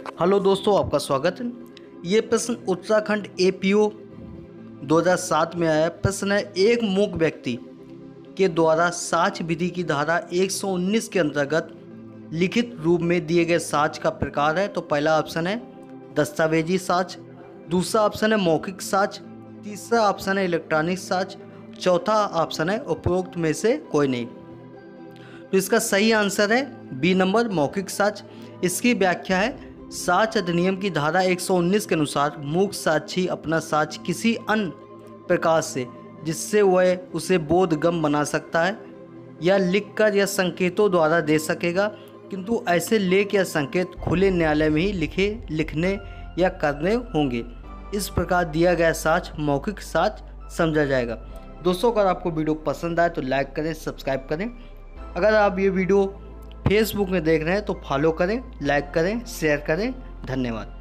Hello दोस्तों, आपका स्वागत है। ये प्रश्न उत्तराखंड ए पी ओ 2007 में आया। प्रश्न है, एक मूक व्यक्ति के द्वारा साच विधि की धारा 119 के अंतर्गत लिखित रूप में दिए गए साच का प्रकार है। तो पहला ऑप्शन है दस्तावेजी साच, दूसरा ऑप्शन है मौखिक साच, तीसरा ऑप्शन है इलेक्ट्रॉनिक साच, चौथा ऑप्शन है उपरोक्त में से कोई नहीं। तो इसका सही आंसर है बी नंबर मौखिक साच। इसकी व्याख्या है साच अधिनियम की धारा 119 के अनुसार मूक साक्षी अपना साच किसी अन्य प्रकार से, जिससे वह उसे बोधगम बना सकता है, या लिखकर या संकेतों द्वारा दे सकेगा, किंतु ऐसे लेख या संकेत खुले न्यायालय में ही लिखे, लिखने या करने होंगे। इस प्रकार दिया गया साच मौखिक साच समझा जाएगा। दोस्तों, अगर आपको वीडियो पसंद आए तो लाइक करें, सब्सक्राइब करें। अगर आप ये वीडियो फेसबुक में देख रहे हैं तो फॉलो करें लाइक करें शेयर करें। धन्यवाद।